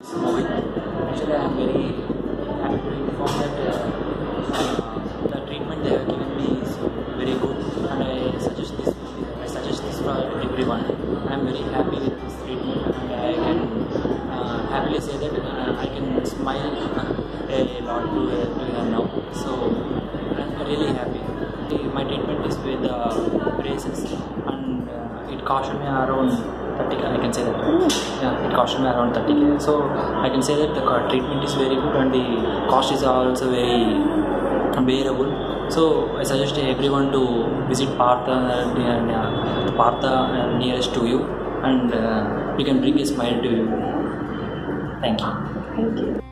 Actually, I am very happy to inform that uh, the treatment they have given me is very good, and I suggest this. I suggest this for everyone. I am very happy with this treatment, and I can uh, happily say that uh, I can smile a lot to, uh, to now. So I'm really happy. My treatment is with uh, braces, and uh, it cost me around 30k. I can say that. Yeah, it cost me around 30k. So I can say that the treatment is very good, and the cost is also very bearable. So I suggest everyone to visit Partha, uh, Partha nearest to you, and uh, you can bring a smile to you. Thank you. Thank you.